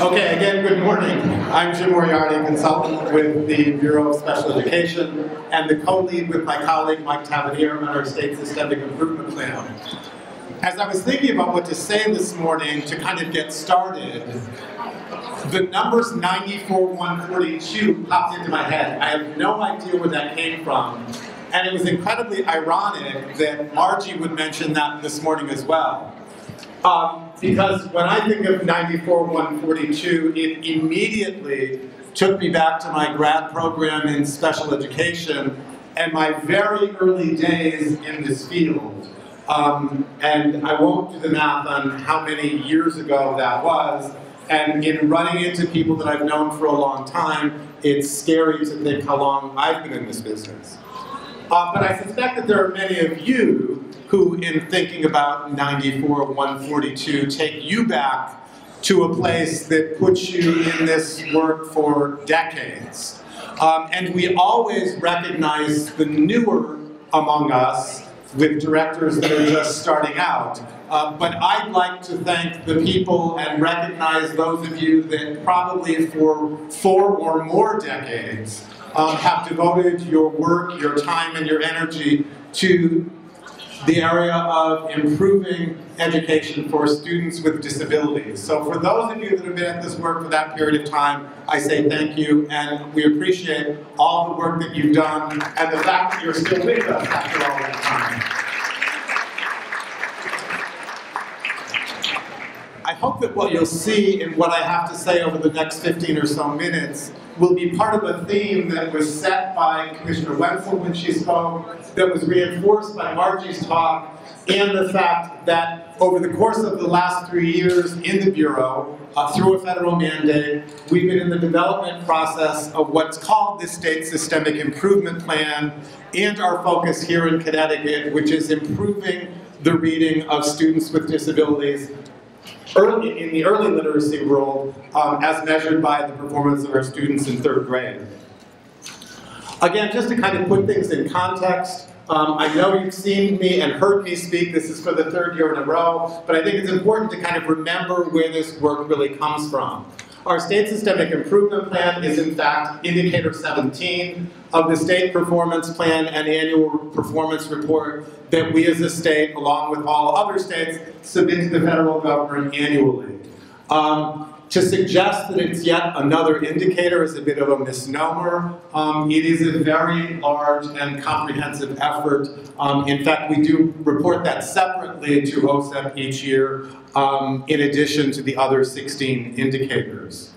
Okay, again, good morning. I'm Jim Moriarty, consultant with the Bureau of Special Education and the co-lead with my colleague Mike Tavernier on our state systemic improvement plan. As I was thinking about what to say this morning to kind of get started, the numbers 94, 142 popped into my head. I have no idea where that came from. And it was incredibly ironic that Margie would mention that this morning as well. Um, because when I think of 94, 142, it immediately took me back to my grad program in special education and my very early days in this field. Um, and I won't do the math on how many years ago that was. And in running into people that I've known for a long time, it's scary to think how long I've been in this business. Uh, but I suspect that there are many of you who, in thinking about 94 142, take you back to a place that puts you in this work for decades. Um, and we always recognize the newer among us with directors that are just starting out. Uh, but I'd like to thank the people and recognize those of you that probably for four or more decades um, have devoted your work, your time, and your energy to the area of improving education for students with disabilities. So for those of you that have been at this work for that period of time, I say thank you, and we appreciate all the work that you've done, and the fact that you're still with us after all that time. I hope that what you'll see in what I have to say over the next 15 or so minutes will be part of a theme that was set by Commissioner Wentzell when she spoke, that was reinforced by Margie's talk, and the fact that over the course of the last three years in the Bureau, uh, through a federal mandate, we've been in the development process of what's called the State Systemic Improvement Plan, and our focus here in Connecticut, which is improving the reading of students with disabilities early, in the early literacy world um, as measured by the performance of our students in third grade. Again, just to kind of put things in context, um, I know you've seen me and heard me speak, this is for the third year in a row, but I think it's important to kind of remember where this work really comes from. Our State Systemic Improvement Plan is in fact Indicator 17 of the State Performance Plan and Annual Performance Report that we as a state, along with all other states, submit to the federal government annually. Um, to suggest that it's yet another indicator is a bit of a misnomer. Um, it is a very large and comprehensive effort. Um, in fact, we do report that separately to OSEP each year um, in addition to the other 16 indicators.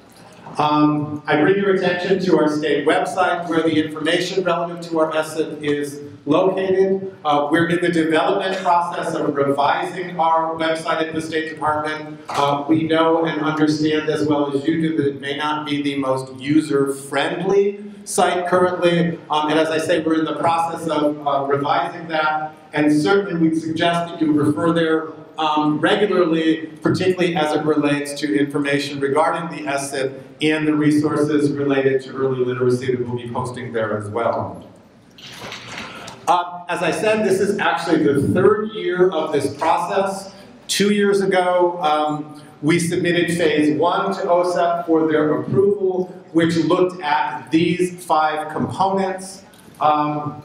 Um, I bring your attention to our state website where the information relative to our SSIP is located. Uh, we're in the development process of revising our website at the State Department. Uh, we know and understand as well as you do that it may not be the most user-friendly site currently. Um, and as I say, we're in the process of uh, revising that. And certainly we'd suggest that you refer there um, regularly, particularly as it relates to information regarding the SSIP and the resources related to early literacy that we'll be posting there as well. Uh, as I said, this is actually the third year of this process. Two years ago, um, we submitted phase one to OSEP for their approval, which looked at these five components. Um,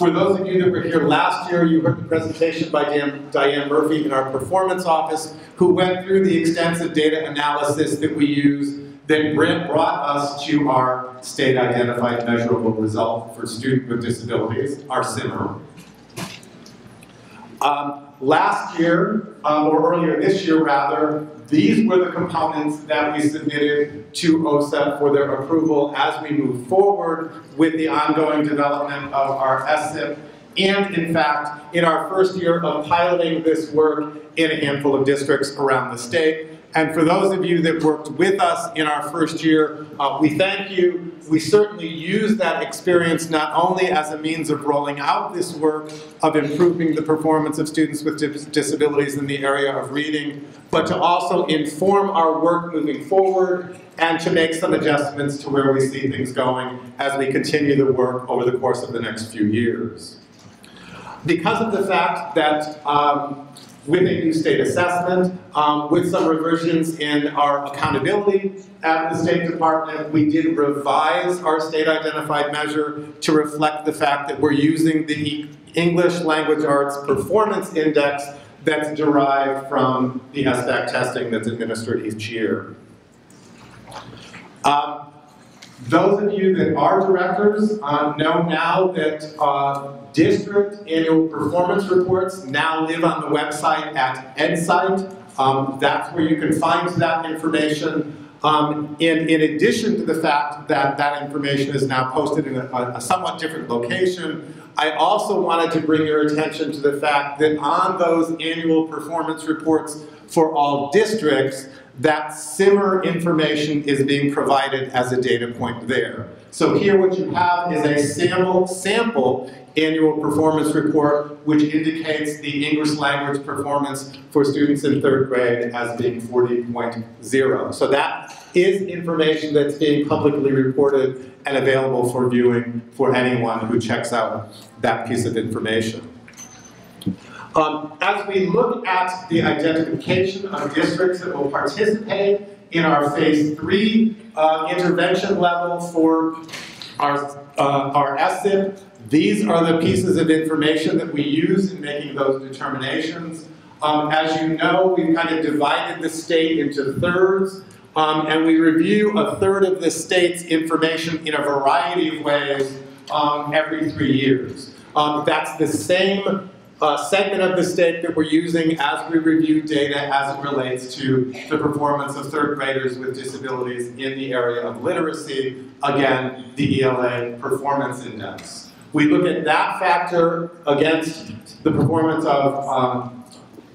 for those of you that were here last year, you heard the presentation by Dan, Diane Murphy in our performance office, who went through the extensive data analysis that we use that brought us to our state identified measurable result for students with disabilities, our SIMR. Um, last year, um, or earlier this year rather, these were the components that we submitted to OSEP for their approval as we move forward with the ongoing development of our SSIP and in fact, in our first year of piloting this work in a handful of districts around the state, and for those of you that worked with us in our first year, uh, we thank you. We certainly use that experience not only as a means of rolling out this work of improving the performance of students with disabilities in the area of reading, but to also inform our work moving forward and to make some adjustments to where we see things going as we continue the work over the course of the next few years. Because of the fact that um, with a new state assessment, um, with some reversions in our accountability at the State Department. We did revise our state identified measure to reflect the fact that we're using the English Language Arts Performance Index that's derived from the SBAC testing that's administered each year. Um, those of you that are directors uh, know now that uh, district annual performance reports now live on the website at EdSight. Um, that's where you can find that information. Um, in, in addition to the fact that that information is now posted in a, a somewhat different location, I also wanted to bring your attention to the fact that on those annual performance reports for all districts, that SIMR information is being provided as a data point there. So here what you have is a sample, sample annual performance report which indicates the English language performance for students in third grade as being 40.0. So that is information that's being publicly reported and available for viewing for anyone who checks out that piece of information. Um, as we look at the identification of districts that will participate in our phase three uh, intervention level for our, uh, our SIP, these are the pieces of information that we use in making those determinations. Um, as you know, we've kind of divided the state into thirds, um, and we review a third of the state's information in a variety of ways um, every three years. Um, that's the same uh, segment of the state that we're using as we review data as it relates to the performance of third graders with disabilities in the area of literacy, again, the ELA Performance Index. We look at that factor against the performance of um,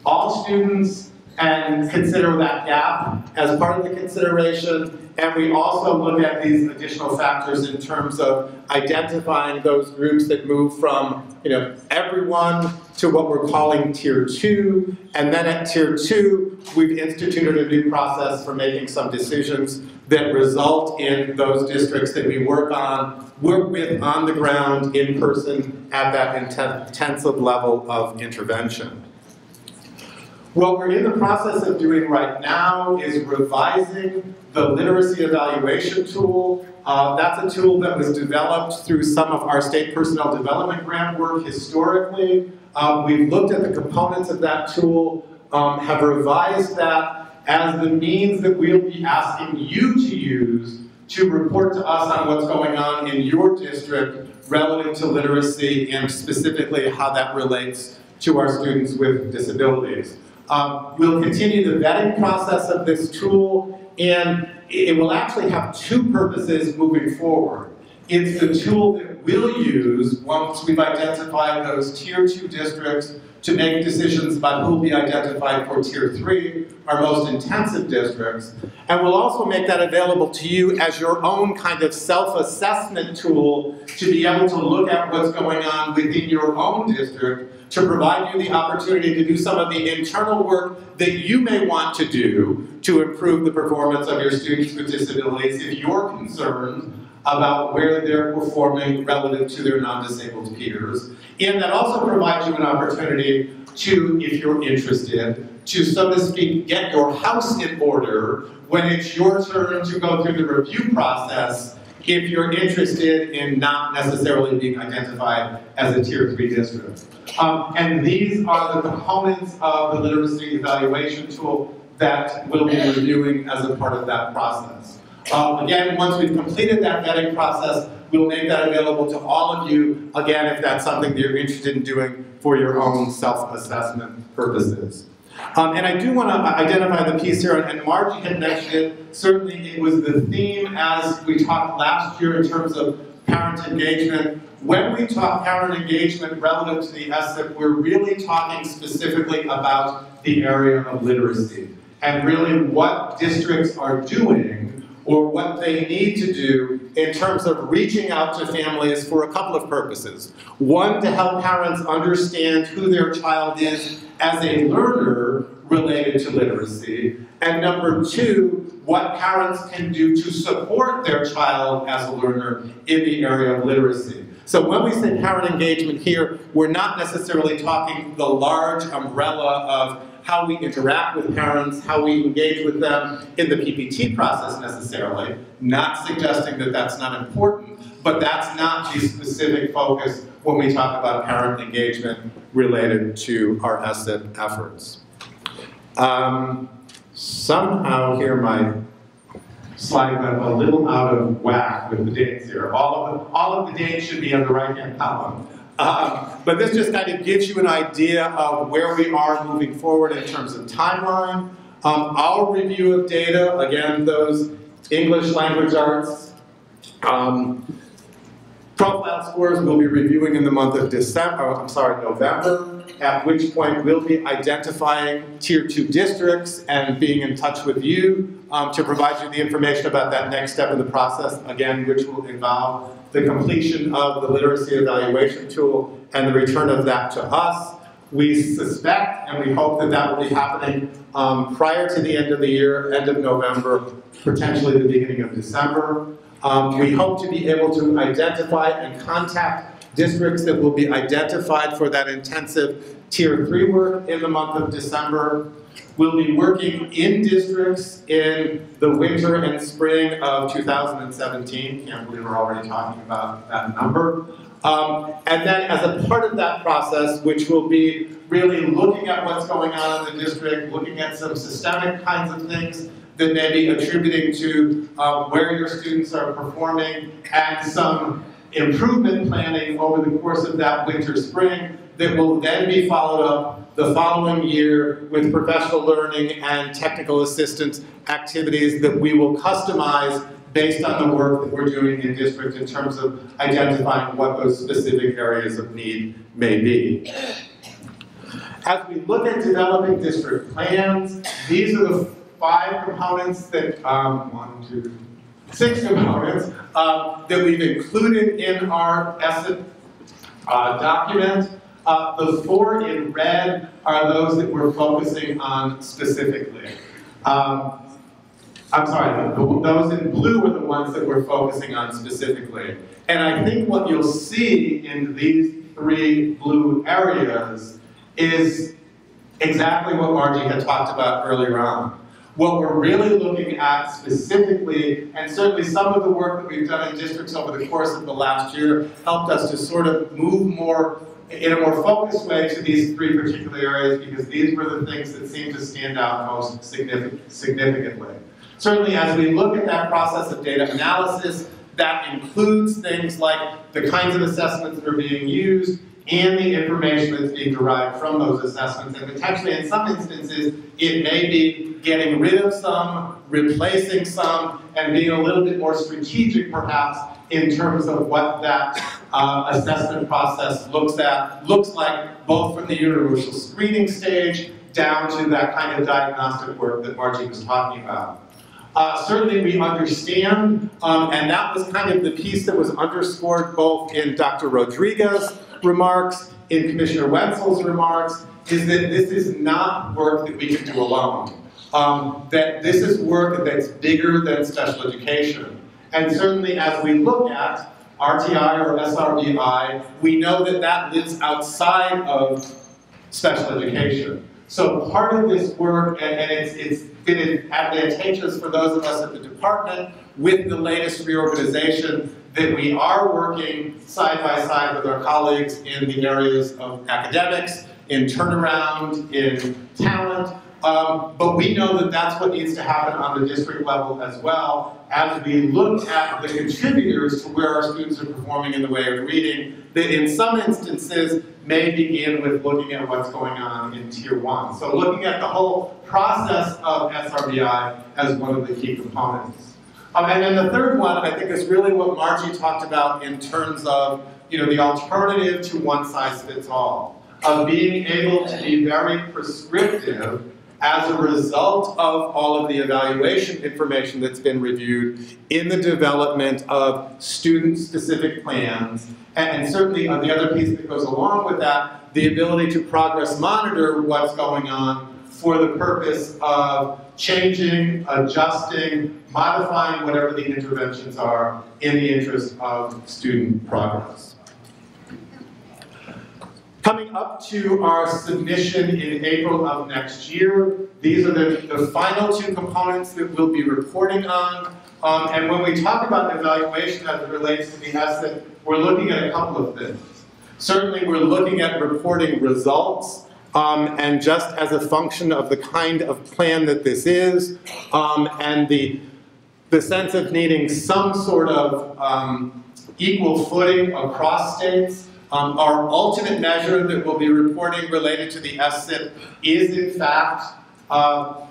all students and consider that gap as part of the consideration and we also look at these additional factors in terms of identifying those groups that move from you know, everyone to what we're calling tier two. And then at tier two, we've instituted a new process for making some decisions that result in those districts that we work on, work with on the ground, in person, at that intensive level of intervention. What we're in the process of doing right now is revising the literacy evaluation tool. Uh, that's a tool that was developed through some of our state personnel development grant work historically. Um, we've looked at the components of that tool, um, have revised that as the means that we'll be asking you to use to report to us on what's going on in your district relative to literacy and specifically how that relates to our students with disabilities. Um, we'll continue the vetting process of this tool, and it will actually have two purposes moving forward. It's the tool that we'll use once we've identified those tier two districts to make decisions about who will be identified for tier three, our most intensive districts. And we'll also make that available to you as your own kind of self-assessment tool to be able to look at what's going on within your own district to provide you the opportunity to do some of the internal work that you may want to do to improve the performance of your students with disabilities if you're concerned about where they're performing relative to their non-disabled peers. And that also provides you an opportunity to, if you're interested, to, so to speak, get your house in order when it's your turn to go through the review process if you're interested in not necessarily being identified as a tier three district. Um, and these are the components of the literacy evaluation tool that we'll be reviewing as a part of that process. Um, again, once we've completed that vetting process, we'll make that available to all of you, again, if that's something that you're interested in doing for your own self-assessment purposes. Um, and I do want to identify the piece here, and Margie had mentioned it, certainly it was the theme as we talked last year in terms of parent engagement. When we talk parent engagement relative to the SIP, we're really talking specifically about the area of literacy and really what districts are doing or what they need to do in terms of reaching out to families for a couple of purposes. One, to help parents understand who their child is as a learner related to literacy. And number two, what parents can do to support their child as a learner in the area of literacy. So when we say parent engagement here, we're not necessarily talking the large umbrella of how we interact with parents, how we engage with them in the PPT process necessarily, not suggesting that that's not important, but that's not the specific focus when we talk about parent engagement related to our SSIP efforts. Um, somehow here my slide went a little out of whack with the dates here. All of the, all of the dates should be on the right-hand column. Um, but this just kind of gives you an idea of where we are moving forward in terms of timeline. Um, our review of data, again, those English language arts, um, profile scores we'll be reviewing in the month of December, oh, I'm sorry, November, at which point we'll be identifying tier two districts and being in touch with you um, to provide you the information about that next step in the process, again, which will involve the completion of the literacy evaluation tool and the return of that to us. We suspect and we hope that that will be happening um, prior to the end of the year, end of November, potentially the beginning of December. Um, we hope to be able to identify and contact districts that will be identified for that intensive Tier 3 work in the month of December. We'll be working in districts in the winter and spring of 2017. Can't believe we're already talking about that number. Um, and then as a part of that process, which will be really looking at what's going on in the district, looking at some systemic kinds of things that may be attributing to uh, where your students are performing, and some improvement planning over the course of that winter, spring, that will then be followed up the following year with professional learning and technical assistance activities that we will customize based on the work that we're doing in district in terms of identifying what those specific areas of need may be. As we look at developing district plans, these are the five components that, um, one, two, six components um, that we've included in our SSIP uh, document. Uh, the four in red are those that we're focusing on specifically. Um, I'm sorry, the, those in blue are the ones that we're focusing on specifically. And I think what you'll see in these three blue areas is exactly what Margie had talked about earlier on. What we're really looking at specifically, and certainly some of the work that we've done in districts over the course of the last year helped us to sort of move more in a more focused way to these three particular areas because these were the things that seemed to stand out most significant, significantly. Certainly as we look at that process of data analysis, that includes things like the kinds of assessments that are being used and the information that's being derived from those assessments. And potentially in some instances, it may be getting rid of some, replacing some, and being a little bit more strategic perhaps in terms of what that uh, assessment process looks at, looks like both from the universal screening stage down to that kind of diagnostic work that Margie was talking about. Uh, certainly we understand, um, and that was kind of the piece that was underscored both in Dr. Rodriguez's remarks, in Commissioner Wentzell's remarks, is that this is not work that we can do alone. Um, that this is work that's bigger than special education. And certainly as we look at RTI or SRBI, we know that that lives outside of special education. So part of this work, and, and it's, it's been advantageous for those of us at the department with the latest reorganization that we are working side by side with our colleagues in the areas of academics, in turnaround, in talent, um, but we know that that's what needs to happen on the district level as well as we look at the contributors to where our students are performing in the way of reading that in some instances may begin with looking at what's going on in tier one. So looking at the whole process of SRBI as one of the key components. Um, and then the third one, I think, is really what Margie talked about in terms of you know, the alternative to one size fits all, of being able to be very prescriptive as a result of all of the evaluation information that's been reviewed in the development of student-specific plans, and, and certainly uh, the other piece that goes along with that, the ability to progress monitor what's going on for the purpose of changing, adjusting, modifying whatever the interventions are in the interest of student progress. Coming up to our submission in April of next year, these are the, the final two components that we'll be reporting on. Um, and when we talk about evaluation as it relates to the SSIP, we're looking at a couple of things. Certainly, we're looking at reporting results, um, and just as a function of the kind of plan that this is, um, and the, the sense of needing some sort of um, equal footing across states, um, our ultimate measure that we'll be reporting related to the SSIP is in fact uh,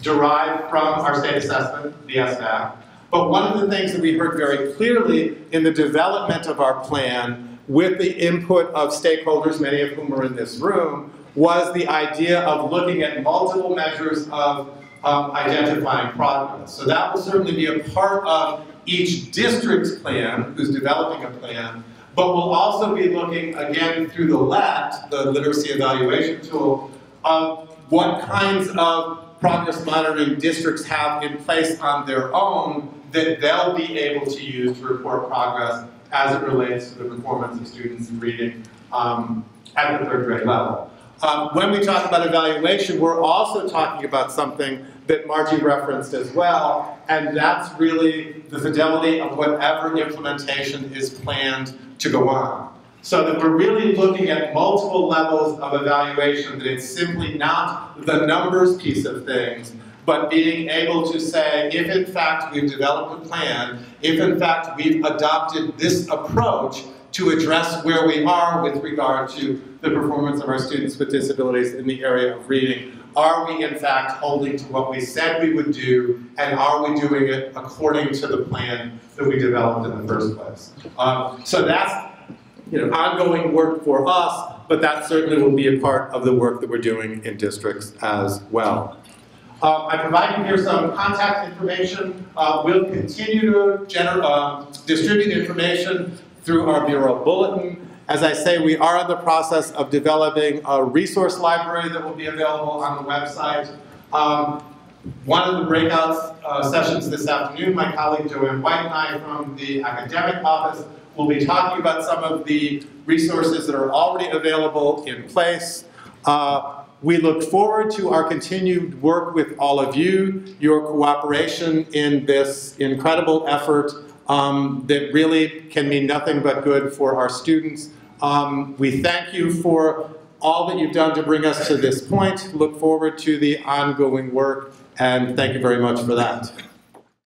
derived from our state assessment, the SBAC. But one of the things that we heard very clearly in the development of our plan with the input of stakeholders, many of whom are in this room, was the idea of looking at multiple measures of um, identifying progress. So that will certainly be a part of each district's plan, who's developing a plan, but we'll also be looking again through the LET, the literacy evaluation tool, of what kinds of progress monitoring districts have in place on their own that they'll be able to use to report progress as it relates to the performance of students in reading um, at the third grade level. Um, when we talk about evaluation, we're also talking about something that Margie referenced as well, and that's really the fidelity of whatever implementation is planned to go on. So that we're really looking at multiple levels of evaluation, that it's simply not the numbers piece of things, but being able to say, if in fact we've developed a plan, if in fact we've adopted this approach to address where we are with regard to the performance of our students with disabilities in the area of reading, are we in fact holding to what we said we would do, and are we doing it according to the plan that we developed in the first place? Um, so that's you know, ongoing work for us, but that certainly will be a part of the work that we're doing in districts as well. Um, I provided here some contact information. Uh, we'll continue to uh, distribute information through our Bureau bulletin. As I say, we are in the process of developing a resource library that will be available on the website. Um, one of the breakout uh, sessions this afternoon, my colleague Joanne White and I from the academic office will be talking about some of the resources that are already available in place. Uh, we look forward to our continued work with all of you, your cooperation in this incredible effort um, that really can mean nothing but good for our students. Um, we thank you for all that you've done to bring us to this point. Look forward to the ongoing work, and thank you very much for that.